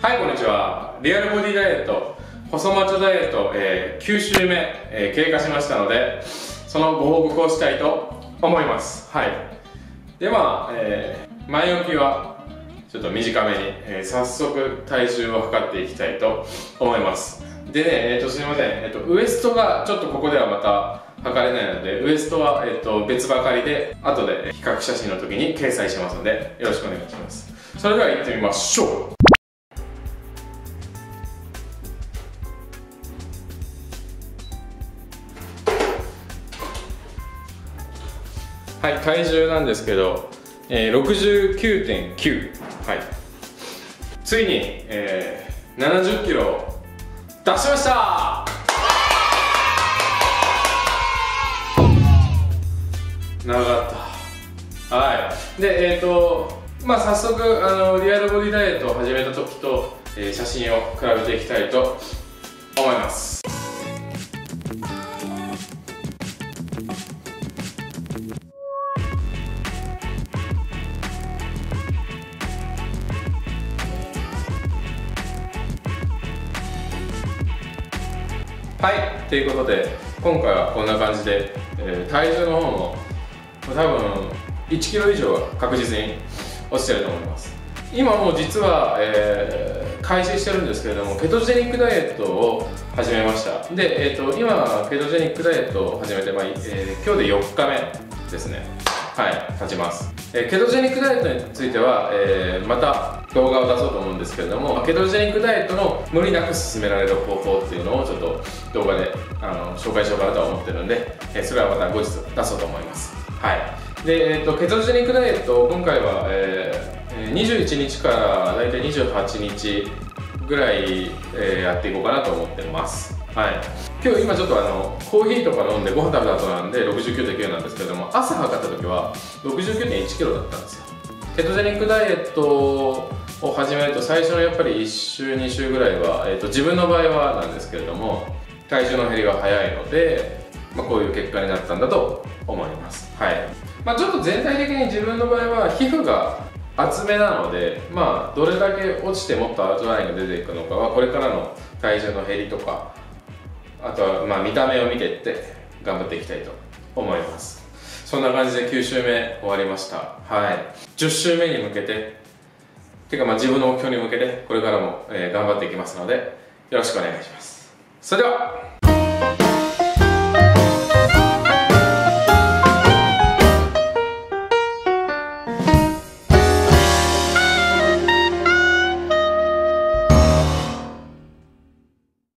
はいこんにちは。リアルボディダイエット細マッチョダイエット、えー、9週目、えー、経過しましたのでそのご報告をしたいと思います。はい。では、えー、前置きはちょっと短めに、えー、早速体重を測っていきたいと思います。でね、えー、とすみません、えーと、ウエストがちょっとここではまた測れないのでウエストは、えーと、別ばかりで後で比較写真の時に掲載しますのでよろしくお願いします。それでは行ってみましょう。はい体重なんですけど、えー、69.9はい。ついに、えー、70キロ出しました。長かった。はい。でえっ、ー、とまあ早速あのリアルボディダイエットを始めた時と、えー、写真を比べていきたいと思います。はいということで今回はこんな感じで、えー、体重の方も多分1キロ以上は確実に落ちてると思います。今もう実は、えー、開始してるんですけれどもケトジェニックダイエットを始めました。で、えーと、今ケトジェニックダイエットを始めて、まあえー、今日で4日目ですね。はい立ちます、えー、ケトジェニックダイエットについては、えー、また動画を出そうと思うんですけれどもケトジェニックダイエットの無理なく進められる方法っていうのをちょっと動画であの紹介しようかなとは思ってるんで、えそれはまた後日出そうと思います。はい。で、えーと、ケトジェニックダイエット今回は、えー、21日から大体28日ぐらい、えー、やっていこうかなと思ってます。はい。今日今ちょっとあのコーヒーとか飲んでご飯食べた後なんで69.9なんですけども朝測った時は69.1キロだったんですよ。ケトジェニックダイエットを始めると最初のやっぱり1週2週ぐらいは、えーと、自分の場合はなんですけれども体重の減りが早いので、まあ、こういう結果になったんだと思います。はい、まあ、ちょっと全体的に自分の場合は皮膚が厚めなのでまあどれだけ落ちてもっとアウトラインが出ていくのかはこれからの体重の減りとかあとはまあ見た目を見ていって頑張っていきたいと思います。そんな感じで9週目終わりました。はい。10週目に向けててかまあ自分の目標に向けてこれからも、頑張っていきますのでよろしくお願いします。それでは！